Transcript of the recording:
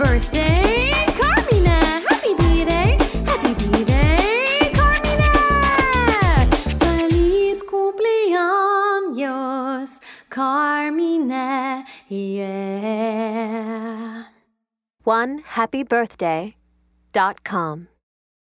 birthday, Carmina! Happy birthday, happy birthday, Carmina! Feliz cumpleaños, Carmina, yeah. One happy birthday dot com.